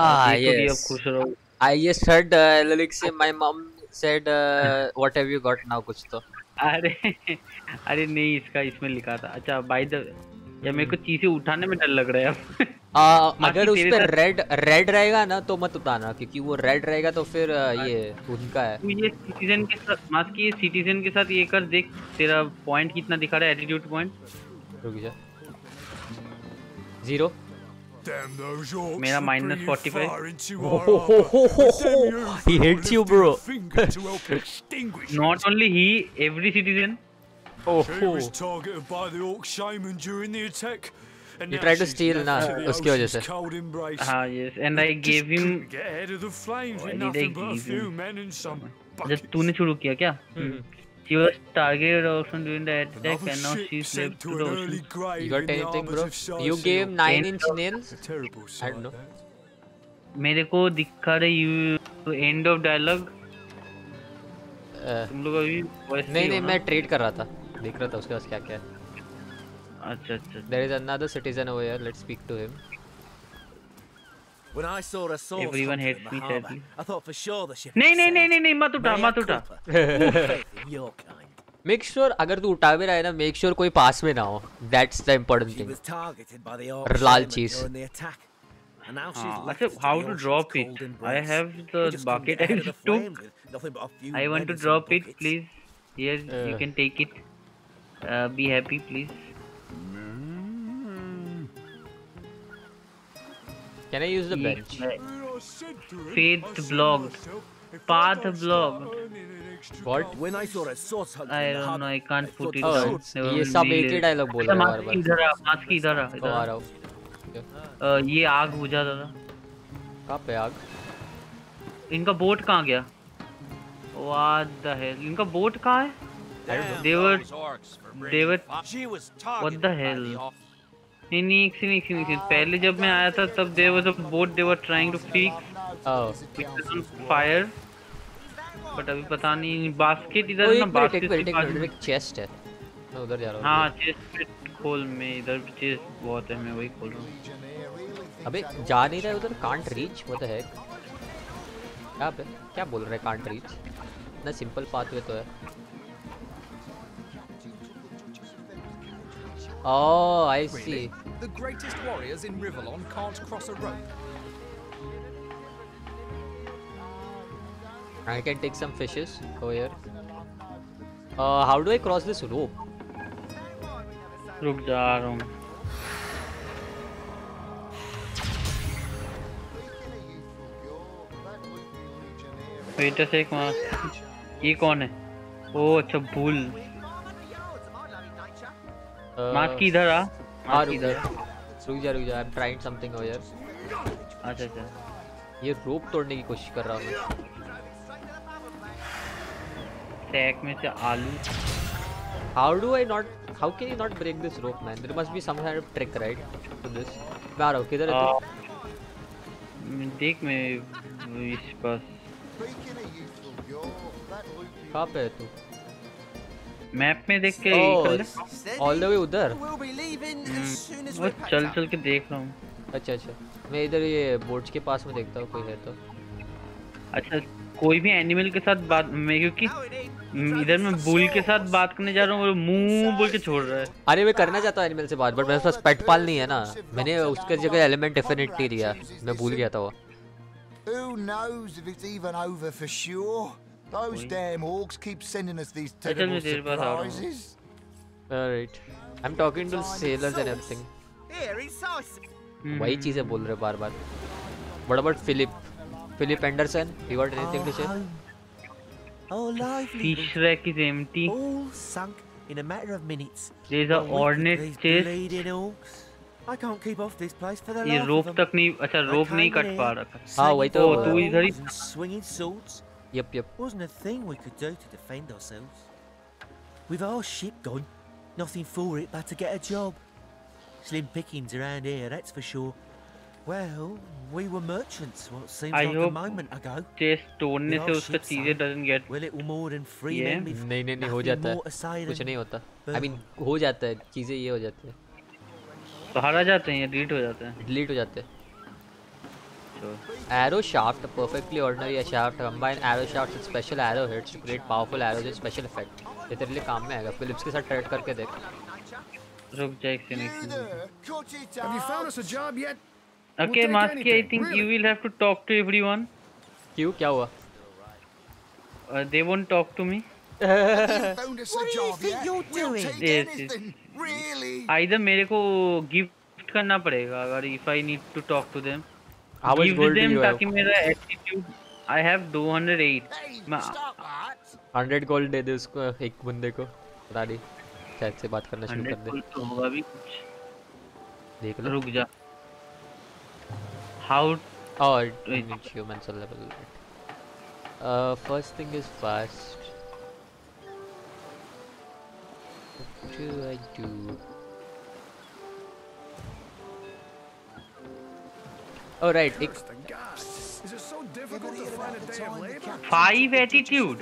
Ah, कि yes. I just heard uh, lyrics my mom said uh, what have you got now? कुछ तो। अरे अरे नहीं इसका इसमें लिखा था। अच्छा बाय द या मेरे को चीज़ें उठाने में डर लग रहा है अब। आ, अगर उस तेरे पे साथ- रेड रेड रहेगा ना तो मत उतारना क्योंकि वो रेड रहेगा तो फिर ये उनका है। तू ये सिटीजन के साथ ये सिटीजन के साथ ये कर देख तेरा पॉइंट कितना दिखा रहा है एटीट्यूड पॉइंट रुक जा। ज़ीरो मेरा for minus breathing 45. fire into Oh, our ho, ho, armor. ho, ho, And damn ho. you He hates you, bro. a finger to help extinguish not only he every citizen Oh, She was targeted by the orc shaman during the attack. And You tried to steal उसकी वजह से। हाँ Why with did I nothing but a give few him- and जब. तूने शुरू किया क्या She was targeted also during the attack and now she's sent left to the ocean. You got anything, bro? You gave nine inch nails. I don't know. मेरे को दिखा रहे you end of dialogue Uh, तुम लोग अभी नहीं नहीं मैं ट्रेड कर रहा था देख रहा था उसके पास क्या क्या है अच्छा अच्छा there is another citizen over here let's speak to him When I saw a source Everyone hates me sadly. I thought for sure the ship नहीं नहीं नहीं. नहीं नहीं मत उठा मत उठा. मेक श्योर अगर तू उठा भी रहा है ना मेक श्योर कोई पास में ना हो by the orc Lal cheese. And हाँ, अच्छा how to drop it I have the bucket of too I want to drop it please here you Uh. can take it uh, be happy please I use the ये- bench Faith blocked. Path blocked. What When I saw a source hunter I don't know I can't I put it Oh, ये सब एक ही. Dialogue बोल अच्छा, रहे हैं बार-बार. इधर आ मास्क इधर आ तो इधर आ आ। रहा हूँ ये आग बुझा दादा कहाँ पे आग इनका बोट कहाँ गया व्हाट द हेल इनका बोट कहाँ है They were- they were- What the hell? नहीं नहीं एक सेकंड एक सेकंड एक सेकंड पहले जब मैं आया था तब there was a boat they were trying to fix fire. But अभी पता नहीं बास्केट इधर ना मिनट एक बास्केट के पास। एक चेस्ट है। मैं उधर जा रहा हूँ हाँ चेस्ट खोल मैं इधर चेस्ट बहुत है मैं वही खोल रहा हूँ। अबे जा नहीं रहा है उधर? Can't reach what the heck क्या क्या बोल रहे हैं? कांट रीच इतना सिंपल पाथवे तो है। ओह I C The greatest warriors in Rivalon can't cross a rope. I can take some fishes over here. Uh, how do I cross this rope? रुक जा रहा हूँ वेट अ सेक वहाँ ये कौन है ओ अच्छा भूल मास्क इधर आ मास्क इधर रुक जा रुक जा I am trying something over here अच्छा अच्छा ये रोप तोड़ने की कोशिश कर रहा हूँ मैं में से आलू How do I not? How can you not break this rope, man? There must be some kind of trick, right? To this. मैं आ रहा हूँ किधर है तू? देख मैं इस पास कहाँ पे है तू? मैप में देख के ये कर ले। all the way उधर. As वो चल चल के देख रहा हूँ। अच्छा अच्छा। मैं इधर ये बोट्स के पास में देखता हूँ कोई है तो। अच्छा कोई भी एनिमल के साथ बात मैं क्योंकि इधर मैं बुल के साथ बात करने जा रहा हूँ और मुँह बोल के छोड़ रहा है। अरे मैं करना चाहता हूँ एनिमल से बात बट मेरे पास पेट पाल नहीं है ना। मैंने उसके जगह एलिमेंट डेफिनेटली दिया। मैं भूल गया था वो। Who knows if it's even over for sure? Those damn orcs keep sending us these terrible हूँ। surprises. To sellers and everything Here, it's us. वही चीज़ें बोल रहे बार बार about Philip Philip Anderson you got anything to say home. Oh, lively. Fish rack is empty All sunk in a matter of minutes. A these chest bleeding orcs. I can't keep off this place for the ये life rope. तक नहीं अच्छा रोप नहीं cut पा रहा हाँ, वही तो- तू इधर ही swinging swords. Yep yep Wasn't a thing we could do to defend ourselves. With our ship gone, nothing for it but to get a job. Slim pickings around here, that's for sure. Well, we were merchants, what seems I like a hope- moment ago. Chest तोड़ने से Your उसका ship चीजें sunk. Doesn't get We're little more than free Yeah. men with नहीं नहीं नहीं हो nothing जाता more to say है कुछ than नहीं होता आई boom. मीन हो जाता है चीजें ये हो जाती है बाहर आ जाते हैं या डिलीट हो जाते हैं डिलीट हो जाते हैं sure. Arrow shaft, a perfectly ordinary shaft. Combine arrow shafts with special arrow hits to create powerful arrows with special effect. ये तेरे लिए काम में आएगा फिलिप्स के साथ ट्रेड करके देख रुक जा एक second found us a job yet? Okay, take Maski, I anything, think you will have to talk to everyone. क्यों क्या हुआ Uh, they won't talk to me. What do you think you're We'll doing? take Yes, yes. anything. Really? Either मेरे को gift करना पड़ेगा अगर if I need to talk to them. How much gold do you have? ताकि मेरा attitude I have 208. Hey, मैं stop that. Hundred gold दे दे उसको एक बंदे को पता नहीं शायद से बात करना शुरू कर दे gold तो होगा भी कुछ देख लो रुक जा How और Wait. human soul level uh first thing is fast what do I do oh right God. Is it so difficult to find a day of labor? five attitude?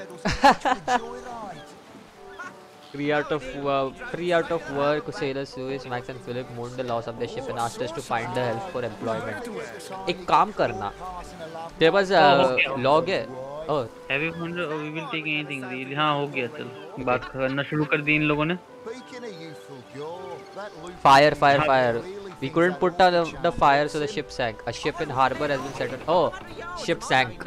Three out of uh, three out of work. Sailors Lewis, Max, and Philip mourned the loss of their ship and asked us to find the help for employment. एक काम करना तेरे पास Oh, okay, log है oh Have you found or we will take anything really? हाँ हो गया चल बात करना शुरू कर दी इन लोगों ने fire fire fire we couldn't put out the, the fire so the ship sank a ship in harbor has been set on oh ship sank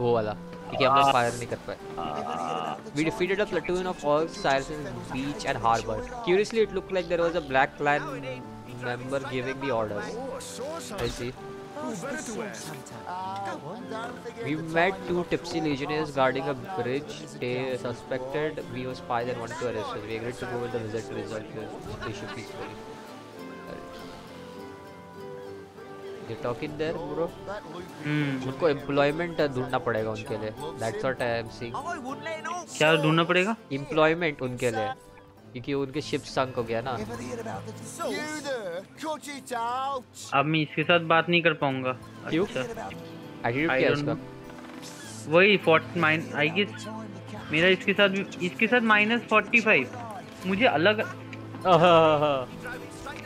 वो वाला क्योंकि हम लोग फायर नहीं कर पाए we defeated a platoon of orcs silenced in beach and harbor curiously it looked like there was a black clan member giving the orders Oh, a source I see Who better to ask? Don't forget We to met find two your tipsy legionnaires guarding a bridge. They suspected we were spies and wanted to arrest us. We agreed to go with the visit to resolve the issue peacefully. There, bro? that Luke हम्म उनको employment ढूंढना पड़ेगा उनके लिए. That's what I am seeing. क्या ढूंढना पड़ेगा Employment उनके लिए. क्योंकि उनके ship sunk हो गया ना. अब मैं इसके साथ बात नहीं कर पाऊँगा क्यों? Attitude क्या है उसका? वही फोर्ट माइन आई गेस मेरा इसके साथ इसके साथ माइनस फोर्टी फाइव मुझे अलग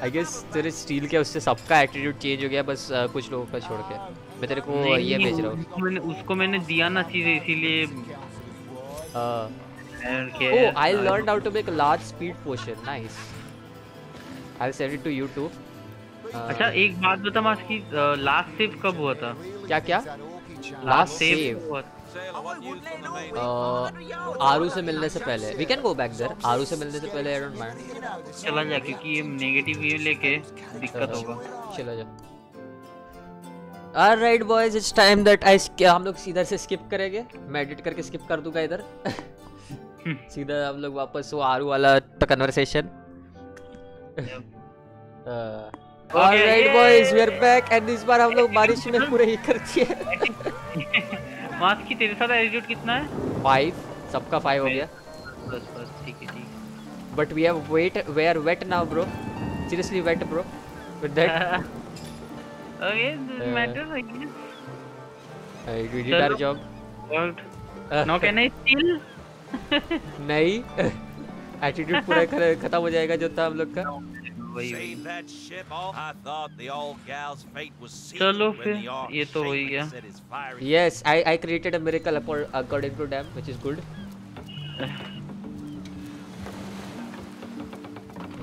आई गेस तेरे स्टील के उससे सबका एटीट्यूड चेंज हो गया बस uh, कुछ लोगों का छोड़ के। मैं तेरे को ये भेज रहा हूँ। मैंने उसको मैंने दिया ना चीज़ें इसीलिए। oh, I learned how to make a large speed potion. Nice. I'll send it to you too. Uh, अच्छा एक बात बता मास की लास्ट सेव कब हुआ था? क्या क्या? लास्ट सेव हुआ था। आरू से मिलने से पहले we can go back there आरू से मिलने से पहले आई डोंट माइंड चला जा क्योंकि ये नेगेटिव व्यू लेके दिक्कत होगा। चला जा Alright boys, it's time that I sk- हम लोग सीधा से skip करेंगे? मैं edit करके skip कर दूँगा इधर। सीधा हम लोग वापस वो आरू वाला uh, Alright boys, we are back and इस बार हम लोग बारिश में पूरे ही कर दिए मास की तेरे साथ एटीट्यूड कितना है? फाइव सबका फाइव हो गया। बस बस ठीक है ठीक but we have wait we are wait now bro seriously wait bro with that okay Uh, matter I guess we did our job worked now can I still नहीं. एटीट्यूड पूरा खत्म हो जाएगा जो था हम लोग का। वही वही Save that ship off. I thought the old gal's fate was sealed चलो when फिर, the Ark ये तो हो ही shaman गया। set his fiery yes i i created a miracle acco- according to them which is good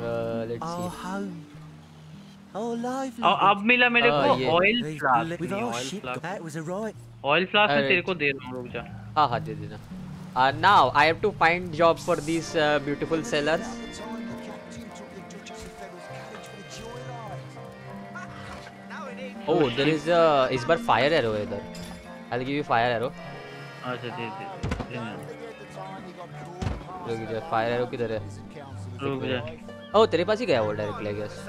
uh, let's Our see home. Oh, lively. अब अब मिला मेरे Ah, को ये। ऑयल These फ्लास्क With नहीं our oil ship, flask that was a right. Oil flask मैं अरे। तेरे को दे रहा हूँ रुक जा हाँ हाँ दे देना uh, now i have to find job for these uh, oh there is a इस बार fire arrow है इधर i'll give you fire arrow. अच्छा दे दे रुक जा फायर एरो किधर है? रुक जा। ओह तेरे पास ही गया वो डायरेक्टली आई गेस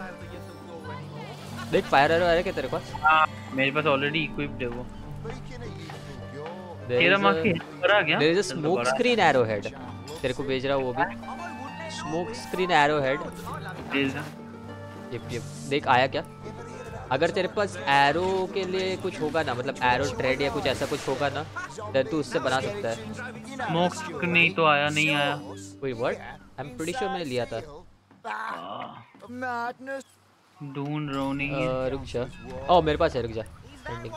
देख फायर एरो है क्या तेरे पास? हाँ मेरे पास ऑलरेडी इक्विप्ड है वो। तेरा a- करा क्या there is a तो smoke screen arrow head. तेरे को भेज रहा हूँ वो भी। Smoke screen arrow head. दे। यप देख आया क्या? अगर तेरे पास एरो के लिए कुछ होगा ना मतलब एरो ट्रेड या कुछ ऐसा कुछ होगा ना देन तू उससे बना सकता है। स्मोक नहीं तो आया नहीं आया। कोई word I am pretty sure मैंने लिया था। मैडनेस ढूंढ रहा हूँ नहीं। रुक जा। ओ मेरे पास है रुक जा। एंडिंग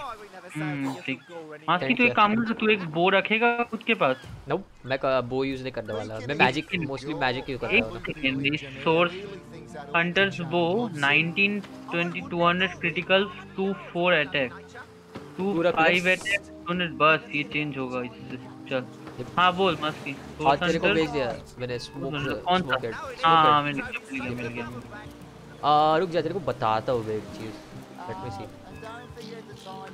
ठीक। मास्की Thank तू एक काम कर तू एक बो रखेगा खुद के पास। नो मैं बो यूज़ नहीं करने वाला। मैं मैजिक मोस्टली मैजिक यूज़ करता हूँ। सोर्स हंटर्स बो 19 20 200 क्रिटिकल 2 4 अटैक 2 पूरा 5 plus? अटैक 200 बस ये चेंज होगा इससे चल। हाँ बोल मस्की आज तेरे को भेज दिया। मैंने स्मोक कौन सा? हाँ मैंने मिल गया आ रुक जा तेरे को बताता हूँ एक चीज़। लेट मी सी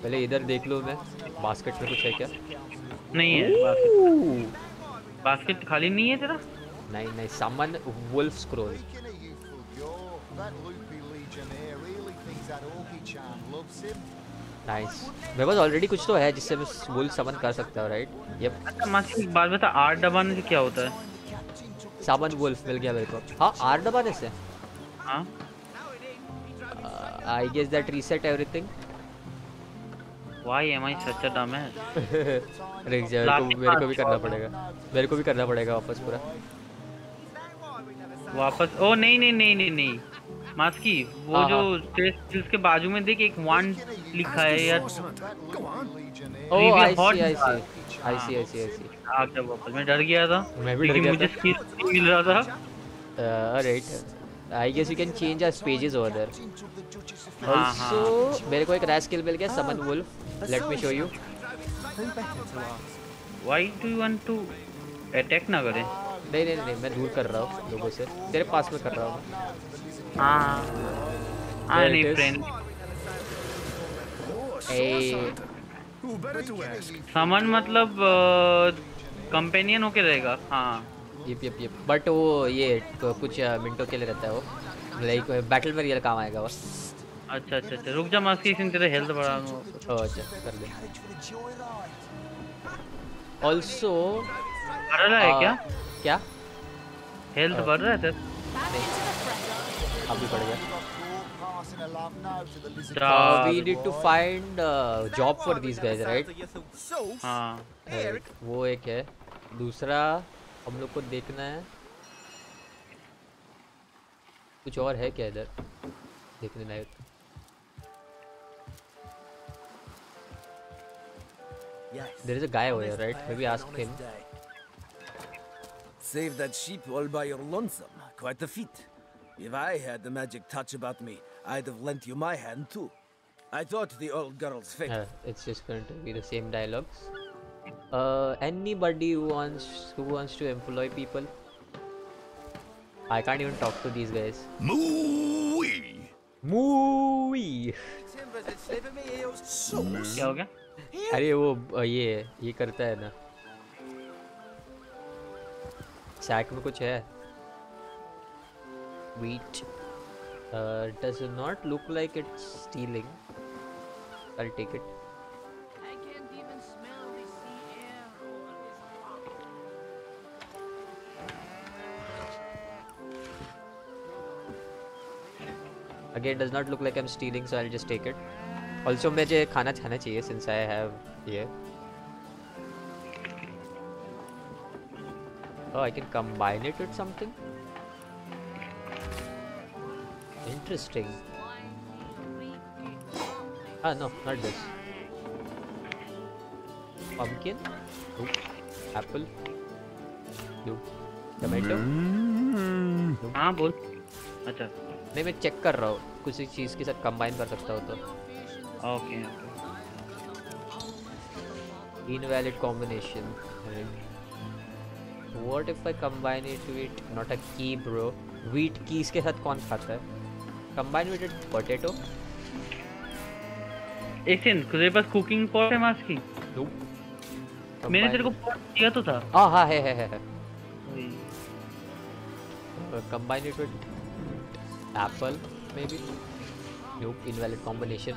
पहले इधर देख लो मैं। बास्केट में कुछ है क्या? नहीं है बास्केट बास्केट खाली नहीं है तेरा? नहीं नहीं सामान वुल्फ स्क्रॉल. नाइस मेरे पास ऑलरेडी कुछ तो है जिससे मैं वुल्फ समन कर सकता हूँ राइट यप अच्छा एक बात बता आठ दबाने से क्या होता है? सामान वुल्फ मिल गया मेरे को। हाँ आर दबाने से। हाँ। Guess that reset everything why am I such a dumb है रुक जा मेरे को मेरे को भी करना पड़ेगा। मेरे को भी करना पड़ेगा वापस पूरा। वापस ओ नहीं नहीं नहीं नहीं नहीं। मास्की वो हाँ, जो टेस्ट स्किल्स के बाजू में देख एक वन लिखा है यार। ओ आई सी आई सी आई सी आई सी आई सी आ गया वापस मैं डर गया था। मैं भी डर लेकिन गया मुझे स्किल मिल रहा था। Right I guess you can change our pages over there हाँ, आल्सो मेरे को एक रैश स्किल मिल गया summon wolf let me show you Who better to ask? Why do you want to attack ना करे? नहीं नहीं नहीं मैं दूर कर रहा हूँ लोगों से। तेरे पास में कर रहा हूँ। हाँ। हाँ नहीं फ्रेंड to? समन मतलब कंपेनियन होके रहेगा। हाँ। यप यप यप बट वो ये कुछ मिनटों के लिए रहता है वो। लाइक बैटल में रियल काम आएगा वो। अच्छा अच्छा अच्छा। रुक जा मास्की इसमें तेरा हेल्थ बढ़ा दूँ। ओ अच्छा कर दे। ऑल्सो बढ़ रहा है क्या? क्या? हेल्थ बढ़ रहा है तेरा? अभी पड़ गया a love note to the lizard. चार we need to find job for these guys right हाँ वो एक है। दूसरा हम लोग को देखना है। कुछ और है क्या इधर? देखने लायक। Yes. There is a guy over right maybe ask him Save that sheep all by your lonesome. Quite a feat. If I had the magic touch about me, I'd have lent you my hand too. I thought the old girl's fate. Uh, it's just going to be the same dialogues. Uh, anybody who wants who wants to employ people? I can't even talk to these guys. Moo-wee! Mooey. क्या हो गया अरे वो ये ये करता है ना सैक में कुछ है wheat uh, does not look like it's stealing I'll take it I can't even smell the sea air over this again does not look like I'm stealing so I'll just take it also मुझे खाना खाना चाहिए since I have ये oh I can combine it with something interesting ah no not this pumpkin nope. apple nope. tomato हाँ बोल अच्छा नहीं मैं चेक कर रहा हूँ किसी चीज़ के साथ कंबाइन कर सकता हूँ तो okay invalid combination what if I combine it with not a key bro wheat keys के साथ कौन खाता है combine with it potato एक सेकंड तेरे पास कुकिंग पॉट है मास्क की nope मैंने तेरे को पॉट दिया तो था हाँ हाँ है है है है। Uh, combine it with apple maybe nope invalid combination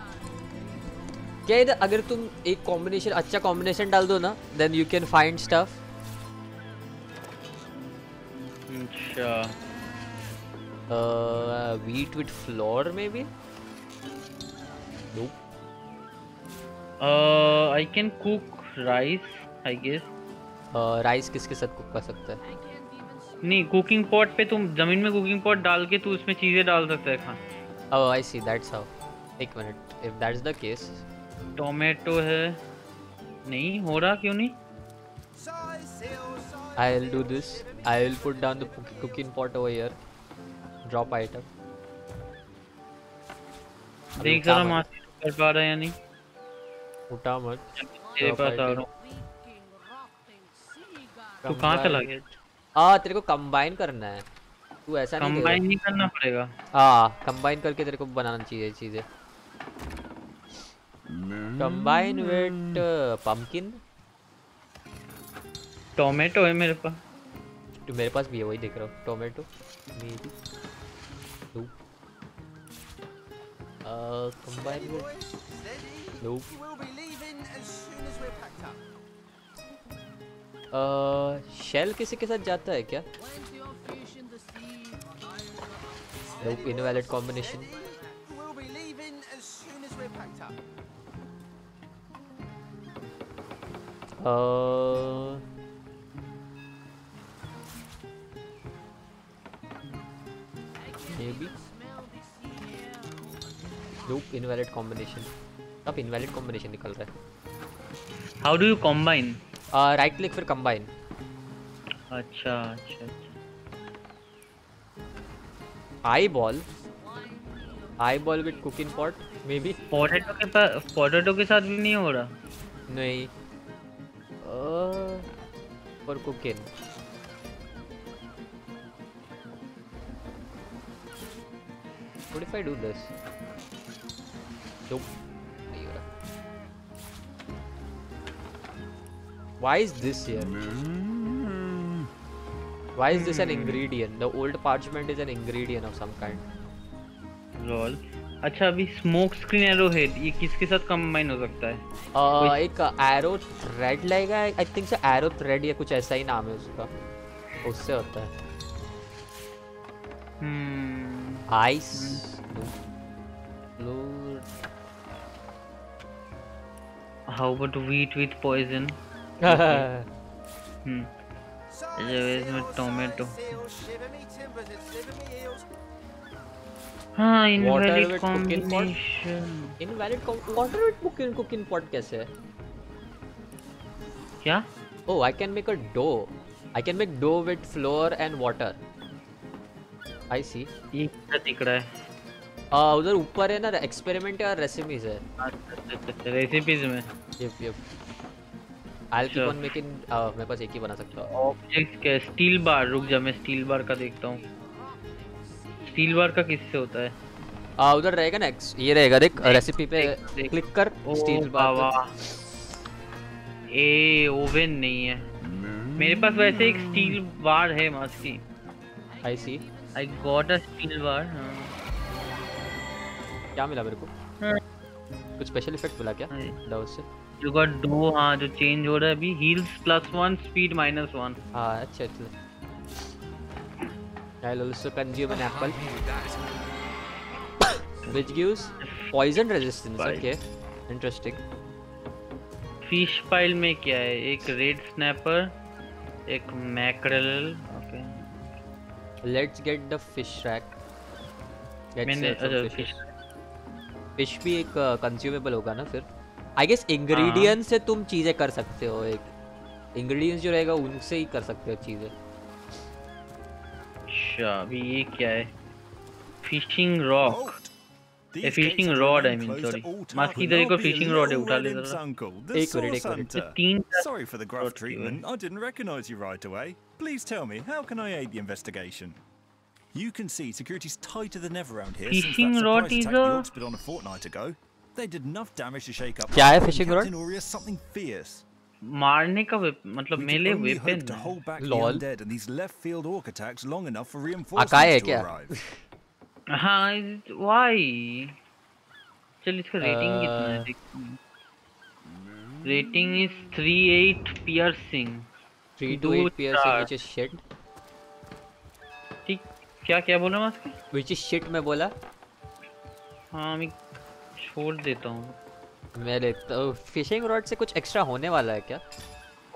क्या इधर अगर तुम एक कॉम्बिनेशन अच्छा कॉम्बिनेशन डाल दो ना then you can find stuff अच्छा। Wheat with flour maybe? Nope. I can cook rice I guess rice किसके साथ कुक कर सकता है? नहीं कुकिंग पॉट पे तुम ज़मीन में कुकिंग पॉट डाल के तू उसमें चीज़ें डाल सकता है खाना। Oh i see. That's how. एक minute if that's the case tomato है। नहीं हो रहा क्यों नहीं? I'll do this. I'll put down the cooking pot over here. Drop item. देख जरा मत, मासी कर पा रहा है या नहीं? उठा मत। तेरे पास आ रहा हूँ। तू कहाँ चला गया? आ तेरे को कंबाइन करना है। तू ऐसा नहीं कंबाइन नहीं करना पड़ेगा। हाँ कंबाइन करके तेरे को बनाना चाहिए चीज़ें। कंबाइन विद पंपकिन टोमेटो है मेरे पास। तो मेरे पास भी है वही देख रहा हूँ। टोमेटो मे बी दो कंबाइन विद दो शेल किसी के साथ जाता है क्या? Nope, invalid combination. Invalid combination अब इनवैलिड कॉम्बिनेशन निकल रहा है। How do you combine right click फिर कंबाइन अच्छा अच्छा eyeball eyeball with cooking pot maybe potato के पास पोटेटो के साथ भी नहीं हो रहा? नहीं। for cooking. What if I do this? Nope. Why is this here? Why is this an ingredient? The old parchment is an ingredient of some kind. Lol. अच्छा अभी स्मोक स्क्रीन एरो हेड ये किसके साथ combine हो सकता है? Uh, एक arrow thread लगेगा आई थिंक से एरो थ्रेड या कुछ ऐसा ही नाम है उसका। उससे होता है। हम्म। Ice how about wheat with poison hmm. इसमें टोमेटो हाँ invalid with cooking pot? Combination invalid water with cooking cooking pot कैसे है क्या Oh, I can make a dough. I can make dough with flour and water. I see. ये क्या दिख रहा है Uh, उधर ऊपर है ना एक्सपेरिमेंट या रेसिपीज़ है अच्छा रेसिपीज़ में yup yup Sure. on making uh, मेरे पास एक ही बना सकता हूँ ऑब्जेक्ट क्या स्टील बार रुक जा मैं स्टील बार का देखता हूँ स्टील बार का किससे होता है? uh, उधर रहेगा ना ये रहेगा देख रेसिपी पे देख। क्लिक कर स्टील बार ए ओवन नहीं है। मेरे पास वैसे एक स्टील बार है मास्की। आई सी I got a steel bar क्या मिला मेरे को? हाँ। कुछ स्पेशल इफ़ेक्ट मिला क्या? डो से। यू गॉट दो हाँ जो चेंज हो रहा है अभी। Heals plus one speed minus one हाँ अच्छा अच्छा। I'll also consume an apple which gives poison resistance Bye. okay? Interesting. Fish pile में क्या है? एक रेड स्नैपर एक mackerel okay let's get the fish rack Let's मैंने अच्छा fishes. फ़िश फ़िश भी एक कंज्यूमेबल होगा ना फिर? आई गेस इंग्रेडिएंट्स से तुम चीज़ें कर सकते हो एक। इंग्रेडिएंट्स जो रहेगा उनसे ही कर सकते हो चीज़ें। अच्छा अभी ये क्या है fishing rock a fishing rod I mean sorry mask की तरह को फिशिंग रॉड है उठा ले जरा Uncle, the एक मिनट, Source एक मिनट। Hunter. तीन Sorry for the gruff treatment. I didn't recognise you right away. Please tell me, how can I aid the investigation? You can see security's tighter than ever around here Fishing since that rod surprise is attack the a- Oxford on a fortnight ago. They did enough damage to shake up. क्या है Captain fishing rod? Aureus something fierce. मारने का मतलब melee weapon lol dead end these left field orc attacks long enough for reinforcement to arrive क्या हाँ why चल इसका rating कितना है देखते rating is 38 piercing 38 piercing which is shit ठीक क्या क्या बोला मैं उसके व्हिच इज़ शिट मैं बोला? हाँ मैं छोड़ देता हूँ। मैं तो हूँ फिशिंग रॉड से कुछ एक्स्ट्रा होने वाला है क्या?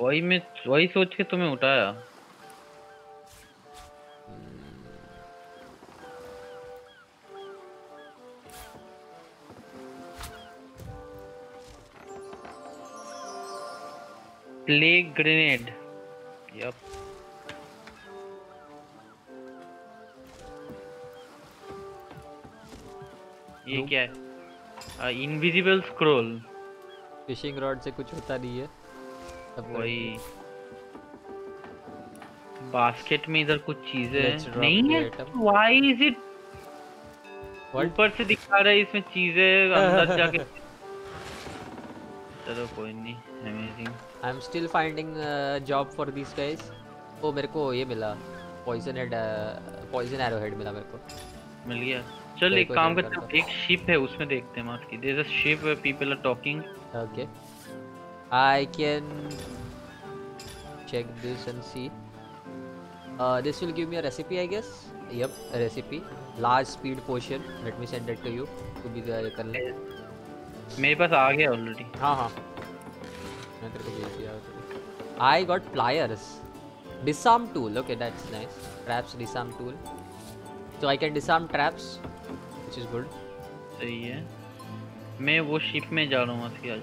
वही मैं वही सोच के तुम्हें उठाया। प्ले ग्रेनेड यप ये क्या है? इनविजिबल स्क्रोल फिशिंग रॉड से कुछ होता नहीं है। अब वही। बास्केट में इधर कुछ चीज़ें drop नहीं है? व्हाई इज़ इट ऊपर से दिखा रहा है इसमें चीज़ें अंदर जाके? चलो कोई नहीं amazing I am still finding job for this guys ओ मेरे को ये मिला। Poison head poison arrow head मिला मेरे को। मिल गया। चल एक काम करते हैं एक शिप है उसमें देखते हैं मास की there is a ship where people are talking can check this and see. Uh, this will give me a recipe, I guess. Yep, a recipe. Large speed potion. Let me send that to you. To be the कर ले. मेरे पास आ गया already हाँ हाँ. मैं तेरे को भेज दिया. I got pliers. Disarm tool. Okay, that's nice. Traps disarm tool. So I can disarm traps, which is good. सही है। मैं वो शिप में जा रहा हूँ आज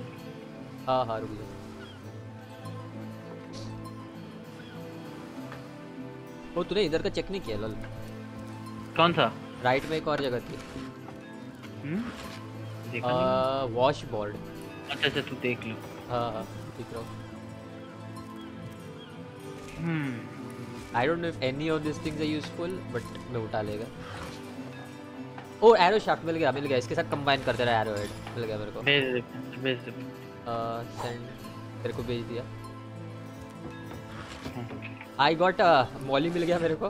हाँ हाँ रुक जा. ओ तूने इधर का चेक नहीं किया लल? कौन सा? राइट में एक और जगह थी। हम्म। वॉश बोर्ड अच्छा अच्छा तू देख लो। हाँ हाँ दिख रहा हूँ। हम्म। I don't know if any of this things are useful but मैं उठा लेगा। ओ एरो शाफ्ट मिल गया मिल गया। इसके साथ कंबाइन करते रहा एरो हेड मिल गया मेरे को। भेज दे भेज सेंड तेरे को भेज दिया। आई गॉट मॉली मिल गया मेरे को।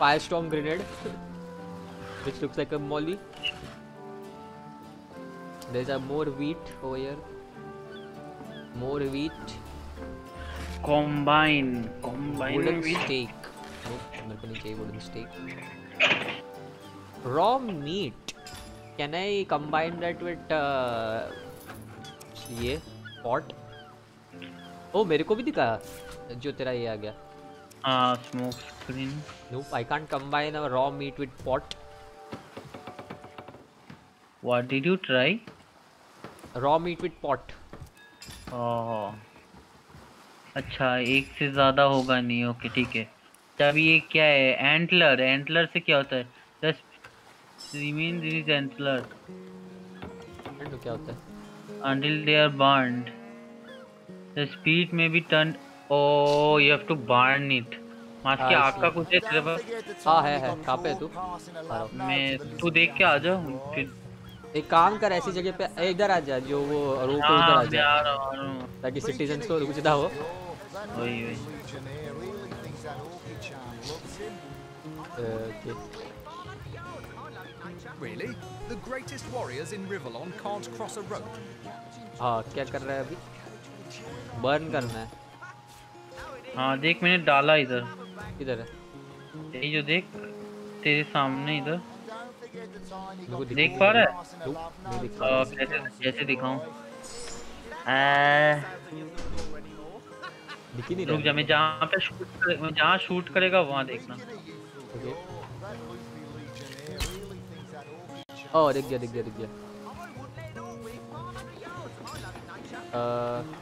Fire storm grenade which looks like a molly there's a more wheat over here more wheat combine combine wooden steak nope मेरे को नहीं चाहिए wooden steak raw meat can I combine that with uh, ये pot ओ मेरे को भी दिखा जो तेरा ये आ गया हाँ smoke screen nope I can't combine a raw meat with pot what did you try raw meat with pot oh अच्छा एक से ज़्यादा होगा नहीं ओके ठीक है तब ये क्या है एंटलर एंटलर से क्या होता है दस रिमेन दिस इज़ एंटलर तो क्या होता है? Until they are burned. The speed may be turned. Oh you have to burn it. मास की आग का कुछ है तेरे पास हाँ है है कहाँ पे है तू। मैं तू देख के आ जा फिर एक काम कर ऐसी जगह पे इधर आ जा जो वो रोड पे उधर आ जा। हूँ ताकि सिटीजन्स को कुछ ना हो। वही वही। Legionnaire Really? The greatest warriors in Rivalon can't cross a road. हाँ क्या कर रहा है अभी? बर्न करना है। हाँ देख मैंने डाला इधर। इधर है। यही जो देख तेरे सामने इधर। दिख पा रहा है? कैसे कैसे दिखाऊँ? दिख ही नहीं रुक जा मैं जहाँ पे शूट करे, मैं जहाँ शूट करेगा वहाँ देखना। ओ दिख गया दिख गया दिख गया अह,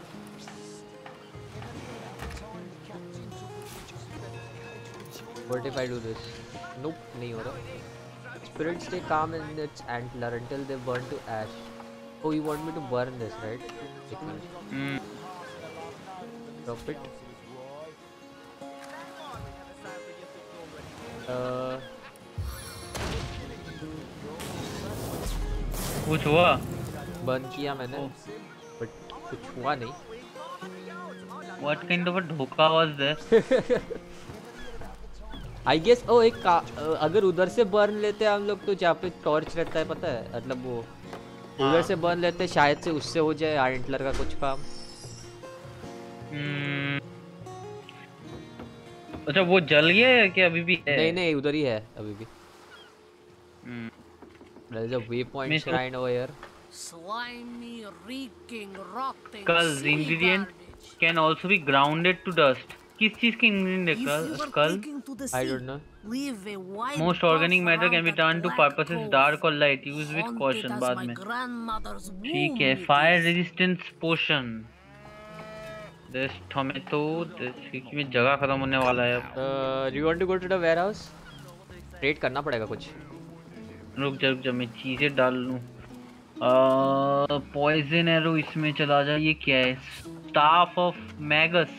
What if I do this? Nope, नहीं हो रहा. Spirits stay calm in its antler until they burn to ash. Oh, you want me to burn this, right? एक minute. Hmm Drop it. Uh, कुछ हुआ? बर्न किया मैंने। But कुछ हुआ नहीं। What kind of a धोखा was there? I guess oh एक का, अगर उधर से बर्न लेते हैं हम लोग तो जहाँ पे टॉर्च रहता है पता है? मतलब वो उधर से बर्न लेते हैं शायद से उससे हो जाए आयंटलर का कुछ काम। हम्म, अच्छा वो जल गया है कि अभी भी है? नहीं नहीं उधर ही है अभी भी। हम्म, There is a waypoint shrine over here. Slimy, reeking, rotting. skulls sea ingredient garbage. can also be grounded to dust किस चीज़ के ingredient If है skull the a wide most path organic matter around can be turned to purposes dark or light use with caution बाद में ठीक है is. resistance potion this tomato this क्योंकि में जगह खत्म होने वाला है अब do you want to go to the warehouse trade करना पड़ेगा कुछ रुक जा रुक जा मैं चीज़ें डाल लूँ। पॉइजन एरो इसमें चला जा ये क्या है? स्टाफ ऑफ़ मैगस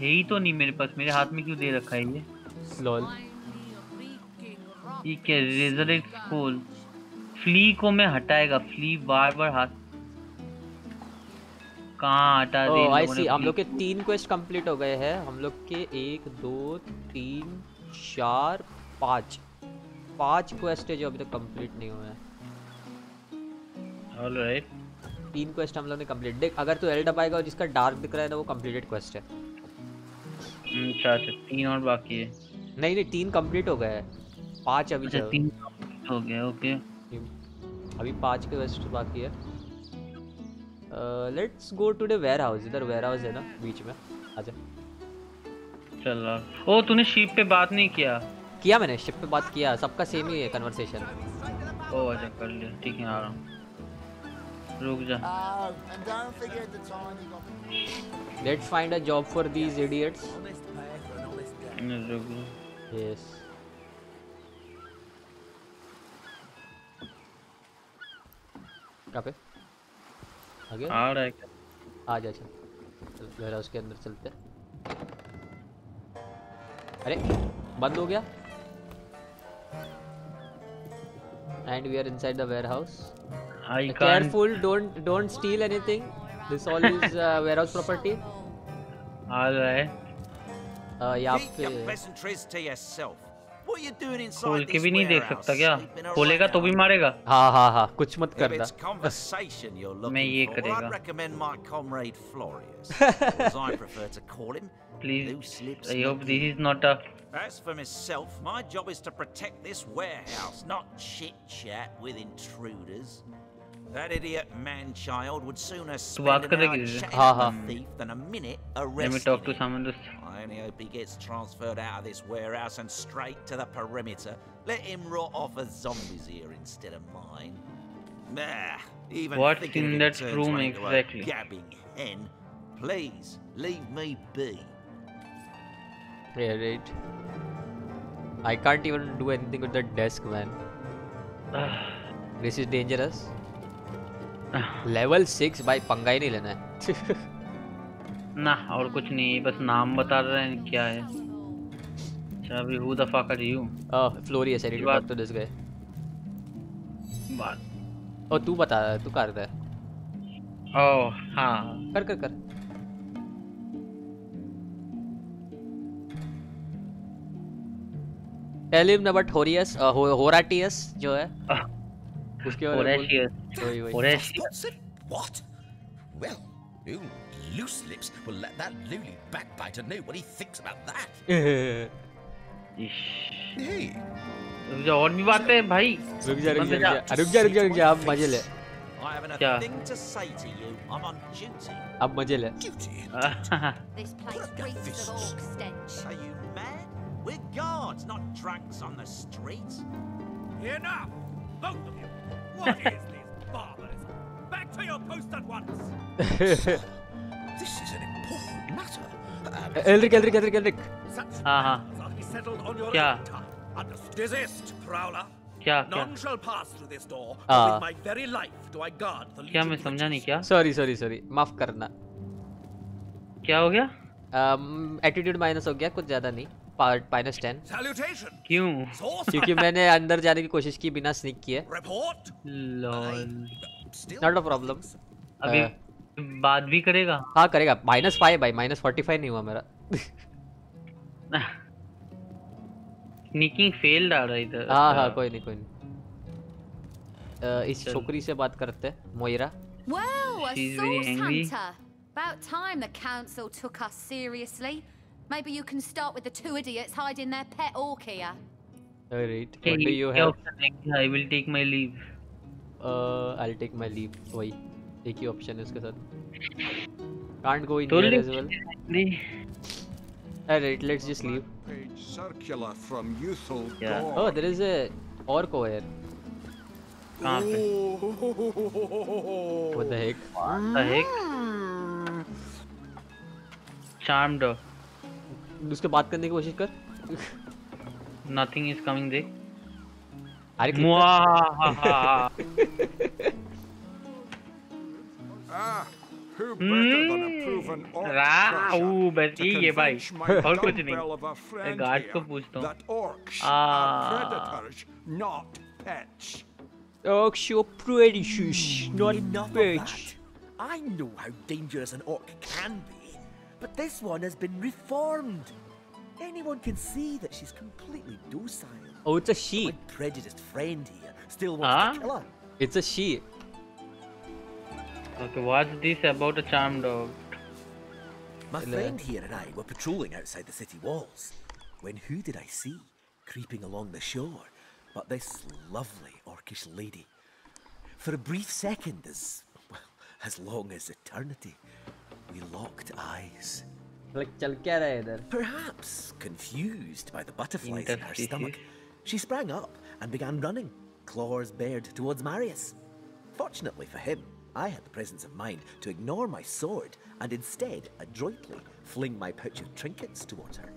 है ही तो नहीं मेरे पास मेरे हाथ में क्यों दे रखा है ये? लॉल ये क्या रेजरेक्ट स्कूल फ्ली को मैं हटाएगा फ्ली बार बार हाथ कहाँ हटा दे आई सी हम लोग के तीन क्वेस्ट कंप्लीट हो गए हैं। हम लोग के एक दो तीन चार पाँच। पाँच क्वेस्ट है जो अभी तक कंप्लीट नहीं हुए हैं। को? Alright. तीन क्वेस्ट हम लोग ने कंप्लीट देख अगर तू एल दबाएगा और जिसका डार्क दिख रहा है ना वो कंप्लीटेड क्वेस्ट है। हम्म, अच्छा अच्छा तीन और बाकी है। नहीं नहीं तीन कंप्लीट हो गए हैं। पाँच अभी अच्छा तीन हो गया ओके अभी पाँच क्वेस्ट बाकी है। Let's go to the warehouse इधर वेयर हाउस है ना बीच में। आजा। चल ओ तूने शीप पे बात नहीं किया? किया मैंने? शिप पे बात किया सबका सेम ही है कन्वर्सेशन ओ अच्छा कर लिया। ठीक है आ रहा हूँ। रुक जा। Let's find a job for these idiots रुक यस कहाँ पे? आगे? आ रहा है क्या? आ जा चल चल वेयर हाउस अंदर चलते हैं। अरे बंद हो गया? And we are inside the warehouse I can't careful don't don't steal anything this all is warehouse property आ रहा है यहाँ Keep your पे pleasantries to yourself. What are you doing inside खोल के this भी नहीं देख warehouse, सकता क्या sleeping खोलेगा तो भी around? मारेगा हाँ हाँ हाँ कुछ मत If करना it's conversation you're मैं looking ये for, करेगा। I'd recommend my comrade Florius, as I prefer to call him. Please Loose lips, I hope Nicky. This is not a as for myself, my job is to protect this warehouse, not chit-chat with intruders. That idiot man-child would sooner spend an hour chatting हाँ, thief than a minute arresting Let me talk to someone just... I only hope he gets transferred out of this warehouse and straight to the perimeter. Let him rot off a zombies ear instead of mine. Nah, even What's in that room exactly? Gabbing hen. Please, leave me be. Yeah, right. I can't even do anything with the desk, man. This is dangerous. Level 6 भाई पंगा ही नहीं लेना है ना और कुछ नहीं बस नाम बता रहे हैं क्या है अच्छा अभी who the fuck are you oh Florius I need to बात- talk to this guy बात oh तू बता तू कर रहा है ओह हाँ कर कर कर एलिम नंबर थोरियस होराटियस जो है उसके और Horatius well you loose lips will let that lowly backbiter know what he thinks about that और भी बातें भाई। मज़े ले। duty. This place reeks of orc stench. Are you mad? We're guards, not drunks on the street. Enough! Both of you! What is this barbarism? Back to your post at once! This is an important matter. Uh, Elric Elric Elric Elric Such हाँ हाँ matters are to be settled on your क्या? own time. Understood? Desist, prowler. क्या क्या None shall pass through this door. but Ah. With my very life do I guard the क्या legion मैं समझा नहीं क्या सॉरी सॉरी सॉरी माफ करना क्या हो गया एटीट्यूड माइनस हो गया कुछ ज्यादा नहीं पार्ट माइनस टेन क्यों? क्योंकि मैंने अंदर जाने की कोशिश की बिना स्निक किए। नॉट अ प्रॉब्लम अभी बात भी करेगा? हाँ करेगा। माइनस फाइव भाई माइनस फोर्टी फाइव नहीं हुआ मेरा। स्नीकिंग फेल्ड आ रहा इधर। हाँ अच्छा। हाँ कोई नहीं कोई नहीं। अ, इस छोकरी से बात करते Moira. Well, a angry. hunter. About time the council took us seriously. Maybe you can start with the two idiots hiding their pet orc here. Right Okay, what do you क्या हैव option है? I will take my leave. I take my leave वही एक ही option है उसके साथ can't go इन तो here leave as well नहीं right let's just leave Page circular from youthful Yeah. Oh there is a orc over here कहाँ पे what the heck What the heck? charmed उसके बात करने की कोशिश कर nothing is coming there अरे Mwahaha. Ah, who better than a proven orc रा crusher ऊ बस to यही है भाई convince my और कुछ dumbbell of a नहीं friend गार्ड here को पूछता हूँ that orcs Ah. are predators, not pets. Orcs are predators, not Enough of pets. that. I know how dangerous an orc can be, but this one has been reformed. Anyone can see that she's completely docile. Oh, it's a she. My prejudiced friend here still wants Huh? to kill her. It's a she. Okay, what's this about a charmed dog? My Hello. friend here and I were patrolling outside the city walls when who did I see creeping along the shore but this lovely orcish lady. For a brief second, as well, as long as eternity, we locked eyes. Perhaps confused by the butterflies in her stomach, she sprang up and began running, claws bared towards Marius. Fortunately for him, I had the presence of mind to ignore my sword and instead adroitly fling my pouch of trinkets towards her.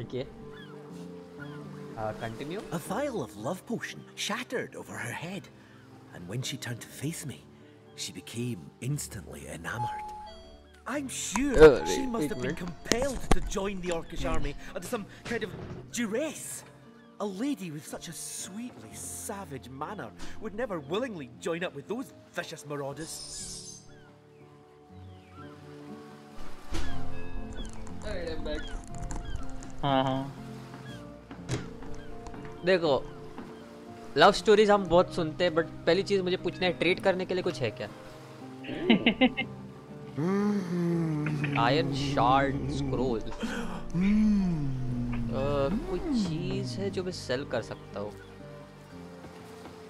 Okay. Uh, continue. A vial of love potion shattered over her head, and when she turned to face me, she became instantly enamored. I'm sure oh, she must have been compelled to join the Orcish mm. army under some kind of duress. A lady with such a sweetly savage manner would never willingly join up with those vicious marauders. Alright, I'm back. Uh huh. Love stories हम बहुत सुनते हैं but पहली चीज़ मुझे पूछना है trade करने के लिए कुछ है क्या? आयरन शार्ड स्क्रोल कोई चीज़ है जो मैं सेल कर सकता हूँ?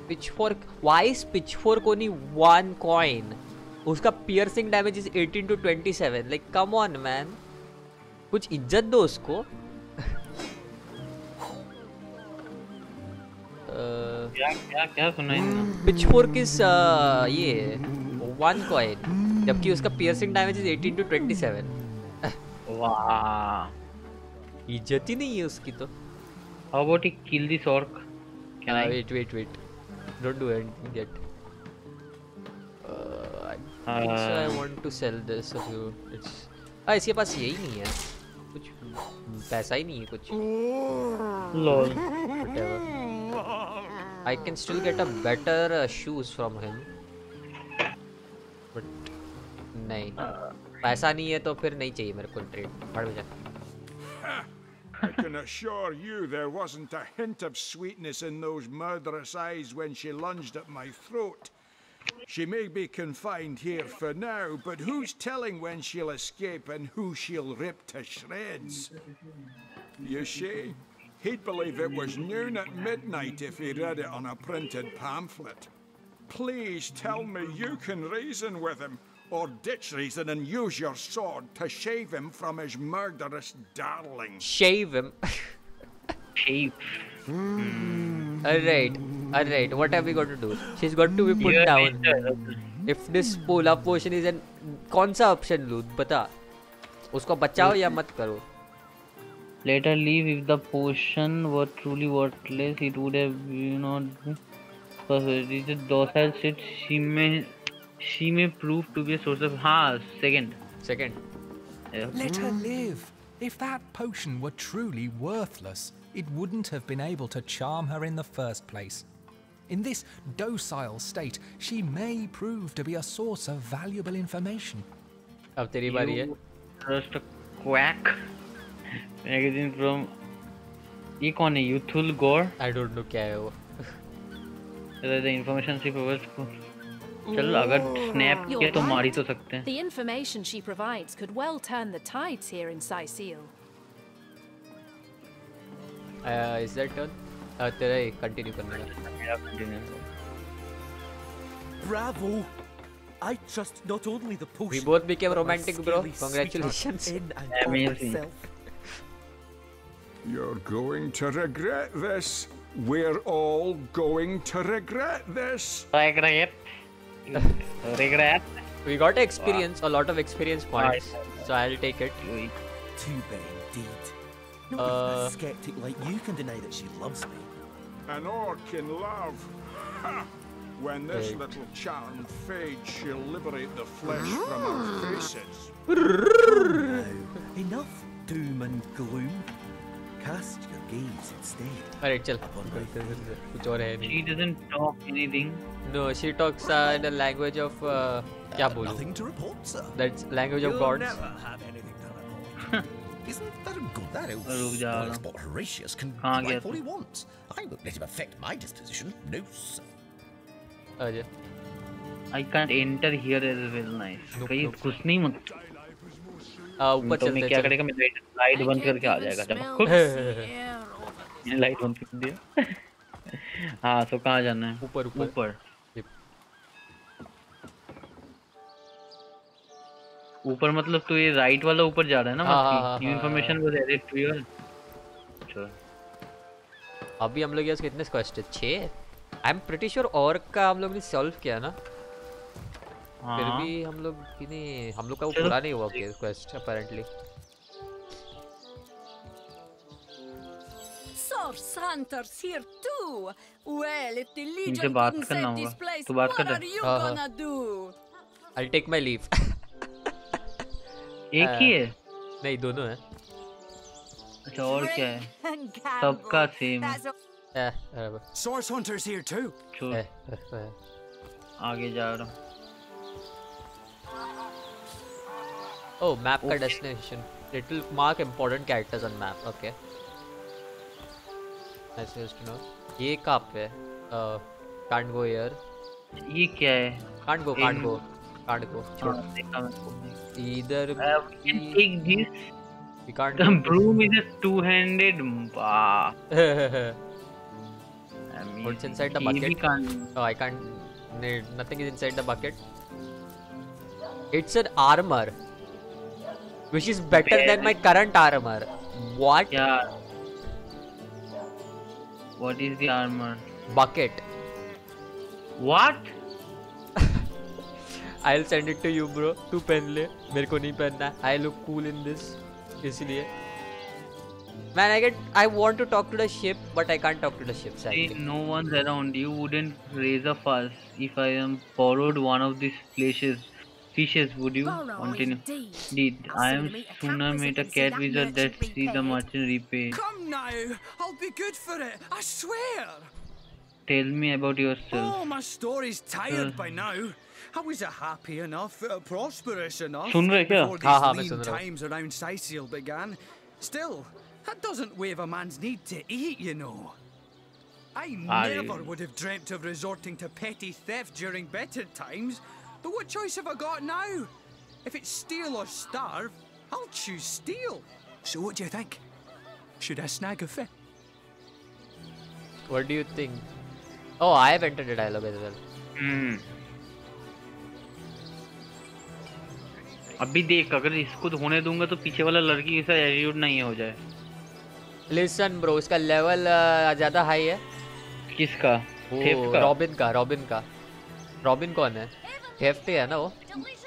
Pitchfork why is pitchfork only one coin उसका piercing damage is 18 to 27 like come on man कुछ इज़्ज़त दो उसको। जबकि उसका पियर्सिंग डैमेज इज़ 18 टू 27 वाह। इज़्ज़त ही नहीं है उसकी तो। How about he kill this orc can I wait wait wait don't do anything yet I want to sell this off you it's ah इसके पास यही नहीं है। कुछ पैसा ही नहीं है कुछ। Lol whatever I can still get a better uh, shoes from him but नहीं पैसा नहीं है तो फिर नहीं चाहिए मेरे को ट्रेड बढ़ जा I can assure you there wasn't a hint of sweetness in those murderous eyes when she lunged at my throat. She may be confined here for now, but who's telling when she'll escape and who she'll rip to shreds? You see, he'd believe it was noon at midnight if he read it on a printed pamphlet. Please tell me you can reason with him, or ditch reason and use your sword to shave him from his murderous darling. shave him Shave. alright alright what have we got to do she's got to be put You're down nature. if this polar potion is an कौन सा option लूं बता उसको बचाओ या मत करो Let her leave if the potion were truly worthless. It would have, you know, because it is a docile state. She may, she may prove to be a source of. हाँ, second. second Yeah. Let her live. If that potion were truly worthless, it wouldn't have been able to charm her in the first place. In this docile state, she may prove to be a source of valuable information. अब तेरी बारी है You trust a quack. Magazine from. ये कौन है यूथुल गौर आई don't no क्या है वो द इंफॉर्मेशन सी प्रोवाइड्स को चल अगर स्नैप किया तो मार ही. तो सकते हैं The information she provides could well turn the tides here in Sicile. Is that turn तेरा कंटिन्यू करने का Bravo! I trust not only the potion. we both became romantic bro congratulations Amazing. Myself. You're going to regret this. We're all going to regret this. regret regret We got to experience, a lot of experience points, so I'll take it. Too bad indeed. Not Uh, even a skeptic like you can deny that she loves me. An orc in love. Ha! When this Hey. little charm fades, she'll liberate the flesh from our faces. now, enough doom and gloom. Cast your gaze instead. Alright, चल. कुछ और है She नहीं. doesn't talk anything. No, she talks uh, in a language of uh, क्या बोलूं? Nothing to report, sir. That's language of You'll gods. never have anything to report. Isn't that a good? That old रुक जा रहा हूँ। spoilsport Horatius can कहाँ do गया like all तू? he wants. I won't let him affect my disposition. No, sir. आजा. I can't enter here as well. Nice. कहीं घुस नहीं मत. आ, ऊपर तो चलते क्या करेगा मैं लाइट लाइट बंद करके आ जाएगा जब मैंने लाइट बंद कर दिया। हाँ तो कहाँ जाना है? ऊपर ऊपर। ऊपर। ऊपर मतलब तो ये राइट वाला ऊपर जा रहा है ना हाँ, हाँ, हाँ, न्यू हाँ, information was added to your अच्छा अभी हम लोग कितने क्वेस्ट है छः आई एम प्रिटी श्योर और का हम लोग ने सॉल्व किया ना। फिर हाँ। भी हम लोग कि नहीं हम लोग का वो पूरा नहीं हुआ case quest apparently sir Santar sir to well it legion से बात करना होगा। तो बात कर दे आई टेक माय लीव एक ही है? Uh, नहीं दोनों है। अच्छा और क्या है? सबका सेम है सोर्स हंटर्स हियर टू आगे जा रहा हूँ। Oh, map का destination. It will mark important characters on map. Okay. Nice news to know. ये कहाँ पे Uh, can't go here. ये क्या है Can't go, can't go, can't go. छोड़. हाँ, इधर Uh, we can take this. we can't. The broom is a two-handed. Wow. What's inside the bucket? can't- Oh, I can't. Need, nothing is inside the bucket. It's an armor, which is better than my current armor. What? Yeah. What is the armor? Bucket. What? I'll send it to you, bro. तू पहन ले मेरे को नहीं पहनना है I look cool in this इसलिए Man, I get. I want to talk to the ship, but I can't talk to the ship. See, Sadly. no one's around. You wouldn't raise a fuss if I am borrowed one of these fishes. fishes would you continue? Did I am sooner made a cat wizard that see the merchant repay. Come now, I'll be good for it, I swear. Tell me about yourself. Oh, my story's tired uh, by now. I was a happy enough, uh, prosperous enough before these lean times around Sicil began. Still, that doesn't waive a man's need to eat, you know. I never would have dreamt of resorting to petty theft during better times, But what choice have I got now? If it's steal or starve, I'll choose steal. So what do you think? Should I snag a fit? What do you think? Oh, I have entered the dialogue as well. हम्म अभी देख अगर इसको तो होने दूँगा तो पीछे वाला लड़की ऐसा एटीट्यूड नहीं हो जाए Listen, bro, इसका लेवल ज़्यादा हाई है. किसका रॉबिन का, रॉबिन का. रॉबिन कौन है? थेफ्ट है ना वो?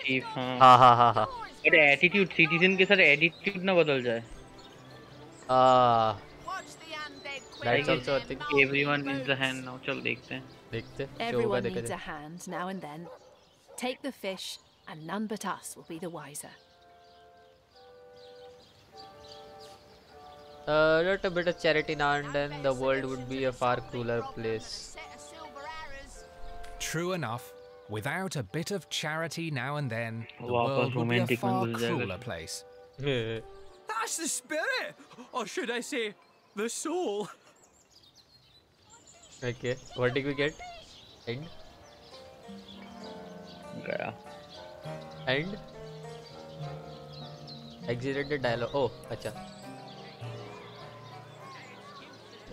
Thief, हाँ हाँ हाँ हाँ हाँ. बट एटीट्यूड सिटीजन के साथ एटीट्यूड ना बदल जाए Ah, Watch the undead that's quick. also a thing. Everyone needs a hand now चल देखते हैं देखते हैं, जो होगा Everyone देखा needs a जाए. hand now and then. Take the fish, and none but us will be the wiser. Uh, let a bit of charity now and then, the world would be a far cooler place. True enough. Without a bit of charity now and then, the वापस world would be a romantic में far घुस जाएगा। cooler place. That's the spirit! Or should I say, the soul? okay, what did we get? End? गया End? Exited the dialogue. Oh, अच्छा.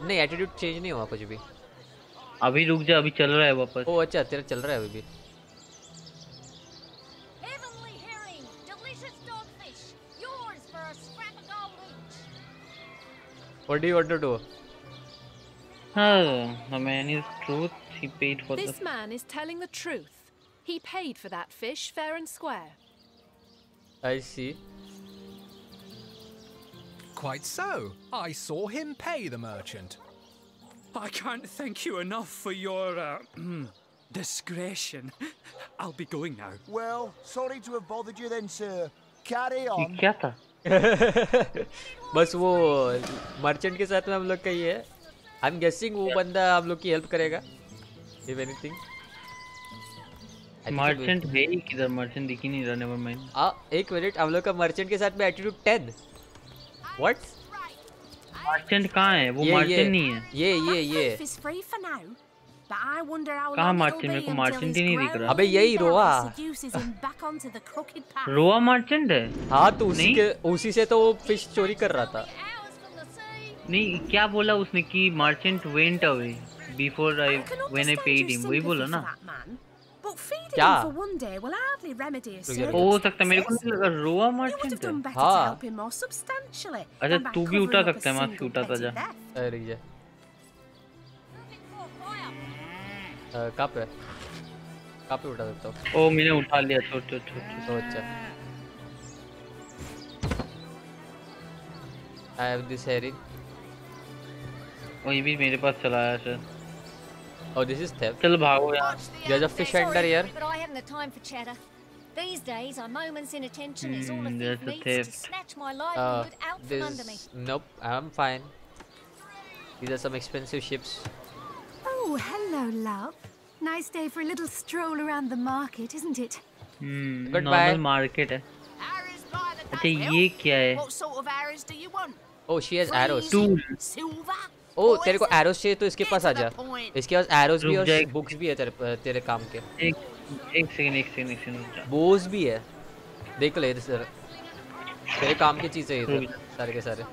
नहीं attitude change नहीं हुआ कुछ भी अभी रुक जा अभी चल रहा है वापस ओ अच्छा तेरा चल रहा है अभी भी What do you want to do? हाँ the man is truth he paid for This the man is telling the truth. He paid for that fish fair and square. I see. Quite so. I saw him pay the merchant. I can't thank you enough for your uh, discretion. I'll be going now. Well, sorry to have bothered you then, sir. Carry on. बस वो merchant के साथ में हम लोग का ये है। आई एम गेसिंग वो बंदा हम लोग की हेल्प करेगा इफ़ एनीथिंग मर्चेंट है ही किधर? मर्चेंट दिख ही नहीं रहा नेवर माइंड आ एक मिनट हम लोग का मर्चेंट के साथ में एटीट्यूड 10 व्हाट मर्चेंट कहाँ है? वो मर्चेंट नहीं है। ये ये ये। कहा मार्चेंट? मेरे को मार्चेंट ही नहीं दिख रहा। अबे यही रोआ। रोआ मार्चेंट? है हाँ तो उसी, के, उसी से तो वो फ़िश चोरी कर रहा था। नहीं क्या बोला उसने कि merchant went away before I when I paid him वही बोला ना। क्या? तो हो सकता मेरे को रोआ मार्चेंट? है। हाँ अच्छा तू भी उठा सकता है मास्क उठाता जा कहाँ पे कहाँ पे उठा देता हूँ ओ मैंने उठा लिया छोड़ छोड़ छोड़ छोड़। तो अच्छा I have this herring. ओ ये भी मेरे पास चला आया sir Oh, this is theft. चल भागो यार There's a fish under here. But I haven't the time for chatter. These days, a moment's inattention is all a Hmm, thief needs to snatch my Uh, livelihood out from under me. nope, I'm fine. These are some expensive ships. Oh, hello, love. Nice day for a little stroll around the market, isn't it? Hmm Goodbye. Normal market है अच्छा ये क्या है What sort of arrows do you want? Oh, she has arrows. Tool. Silver? Oh, तेरे को arrows चाहिए तो इसके पास आ जा. point. इसके पास arrows भी रुक और जा एक- books भी है तेरे तेरे काम के. एक एक सेकंड एक सेकंड एक सेकंड रुक जा। bows भी है. देख ले इधर. तेरे काम की चीजें हैं इधर सारे के सारे.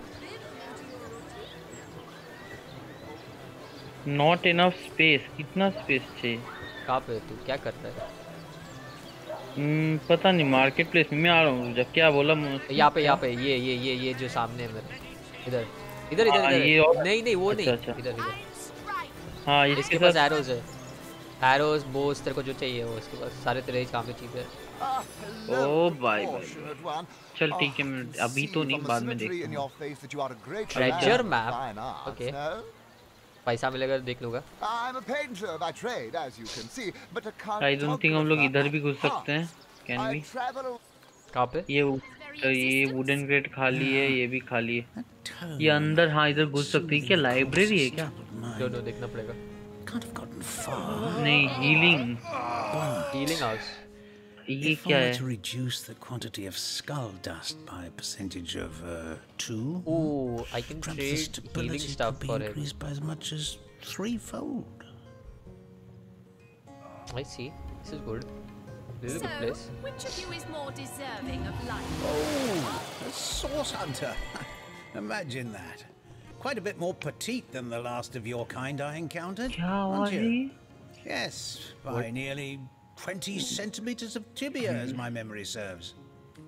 नॉट इनफ स्पेस कितना स्पेस चाहिए? कहाँ पे तू? क्या करता है? हम्म, पता नहीं मार्केट प्लेस में मैं आ रहा हूँ। जब क्या बोला? यहाँ पे यहाँ पे ये ये ये ये जो सामने है मेरे। इधर। इधर इधर हाँ, ये और- नहीं नहीं वो अच्छा, नहीं। अच्छा। इधर इधर। हाँ इसके पास एरोज है। एरोज बोस तेरे को जो चाहिए वो इसके पास। सारे तेरे काम की चीज़ें हैं। ओ बाय बाय चल ठीक है मैं अभी तो नहीं बाद में देखूँगा ट्रेजर मैप ओके? पैसा मिलेगा तो देख लूँगा। आई डोंट थिंक हम लोग इधर भी घुस सकते हैं? कैन वी कहाँ पे? ये तो ये वुडन ग्रेट खाली है ये भी खाली है। ये अंदर हाँ इधर घुस सकते हैं क्या? लाइब्रेरी है क्या? जो नो देखना पड़ेगा। नहीं हीलिंग हीलिंग हाउस ये if क्या I were है to reduce the quantity of skull dust by a percentage of uh, two, Ooh, I can perhaps the trade stability healing stuff could be for it. increased by as much as threefold. I see this is good this is a So, good place which of you is more deserving of life? Oh, a source hunter. Imagine that. Quite a bit more petite than the last of your kind I encountered, aren't you? Yes, by What? nearly 20 centimeters of tibia, as my memory serves.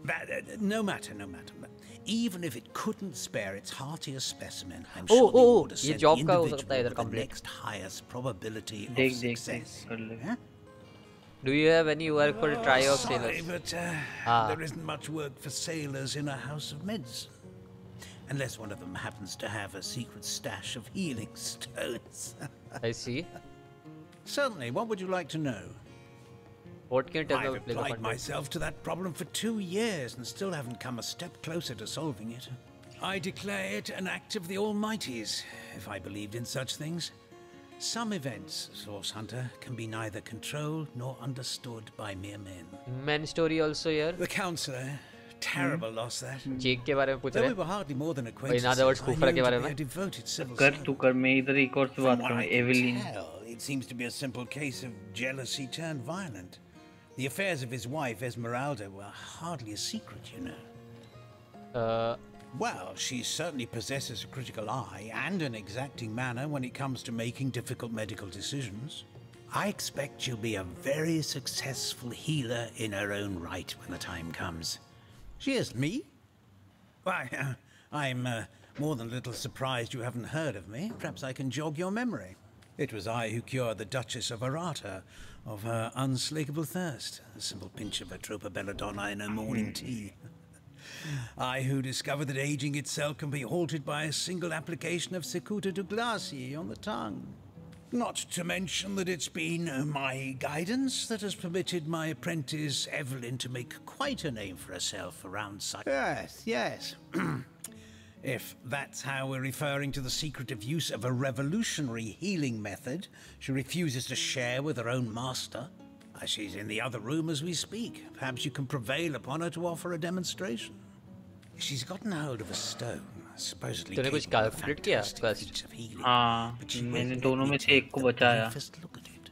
But, uh, no matter, no matter. Even if it couldn't spare its heartiest specimen, I'm Oh, sure the oh, order ये sent job the का हो individual सकता है इधर with the complete. next highest probability of देख देख देख success. कर ले Huh? do you have any work for a try of Sorry, sailors but uh, Ah. there isn't much work for sailors in a house of medicine. Unless one of them happens to have a secret stash of healing stones. I see Certainly, what would you like to know? what can you tell me I've about Plague of applied Hunters? myself to that problem for two years and still haven't come a step closer to solving it. I declare it an act of the Almighty's, if I believed in such things. Some events, Source Hunter, can be neither controlled nor understood by mere men. men story also here The counselor, terrible loss that. जेक के बारे में पूछ Though रहे we were hardly more than और in acquaintances, other words I फूफड़ा knew के बारे to be में a devoted civil कर servant. तू कर मैं इधर एक और से बात From what करूँ I can Evelyn tell, it seems to be a simple case of jealousy turned violent. The affairs of his wife, Esmeralda, were hardly a secret, you know. uh, Well, she certainly possesses a critical eye and an exacting manner when it comes to making difficult medical decisions. I expect she'll be a very successful healer in her own right when the time comes. She is me? Why, uh, I'm uh, more than a little surprised you haven't heard of me. Perhaps I can jog your memory. It was I who cured the Duchess of Arata, of her unslakable thirst. A simple pinch of Atropa belladonna in her morning hmm. tea. I, who discovered that aging itself can be halted by a single application of Secuta Douglasii on the tongue. Not to mention that it's been my guidance that has permitted my apprentice Evelyn to make quite a name for herself around such. Yes, yes. if that's how we're referring to the secretive use of a revolutionary healing method she refuses to share with her own master. Uh, She's in the other room as we speak. Perhaps you can prevail upon her to offer a demonstration. She's gotten hold of a stone, supposedly तूने कुछ capable of calculate किया fantastic first? feats of healing. हाँ But she मैंने won't दोनों let में me से एक को take the बचाया briefest look at it.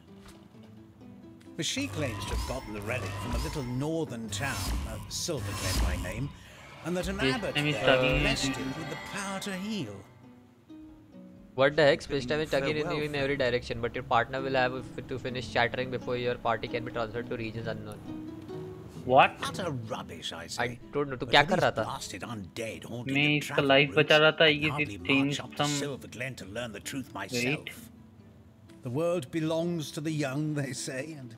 But she claims to have gotten the relic from a little northern town, uh, Silverglen by name, and that an Yes, abbot I mean, there studying- blessed it with the power to heal. What the heck? Space time is tugging in Farewell. you in every direction, but your partner will have f- to finish chattering before your party can be transferred to regions unknown. What? Utter rubbish, I say. I don't know. तू But क्या for कर these रहा था? Blasted undead haunting मैं the इसका travel life routes, बचा रहा था, I ये hardly just march change up to some- Silverglen to learn the truth myself. The world belongs to the young, they say, and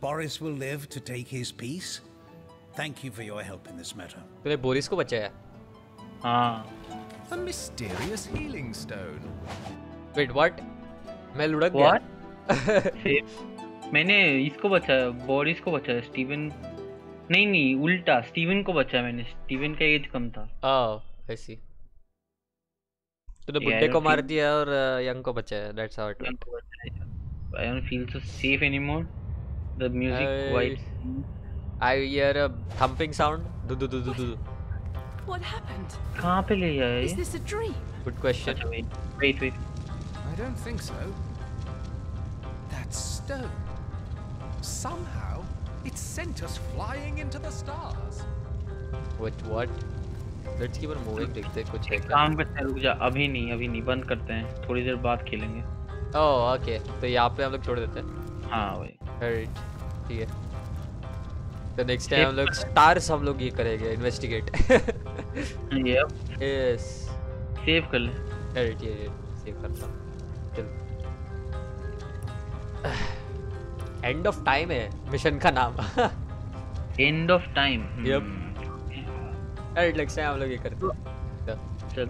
Boris will live to take his piece. Thank you for your help in this matter. तूने Boris को बचाया? हाँ A mysterious healing stone. Wait, what? मैं लुढ़क गया. What? मैंने इसको बचाया बोरिस को बचाया स्टीवन नहीं नहीं उल्टा स्टीवन को बचाया मैंने स्टीवन का एज कम था Oh, I see. तूने बुड्ढे को मार दिया और यंग को बचाया. That's how it went. I don't feel so safe anymore. The music I- hear a thumping sound. Du du du du du. What happened? कहाँ पे ले जाया Is this a dream? Good question. अच्छा wait wait wait. I don't think so. That stone. Somehow, it sent us flying into the stars. What what? Let's keep on moving. देखते हैं कुछ है क्या. काम करते हैं रुक जा अभी नहीं अभी नहीं बंद करते हैं थोड़ी देर बाद खेलेंगे Oh, okay. तो यहाँ पे हम लोग छोड़ देते हैं. हाँ भाई Alright. ठीक है. तो नेक्स्ट टाइम हम लोग स्टार्स हम लोग ये करेंगे इन्वेस्टिगेट. Yes. सेव कर ले Alright, ये सेव करता हूँ. चलो. एंड ऑफ़ टाइम है मिशन का नाम. End of time Yep. Alright, next time हम लोग ये करते हैं. चल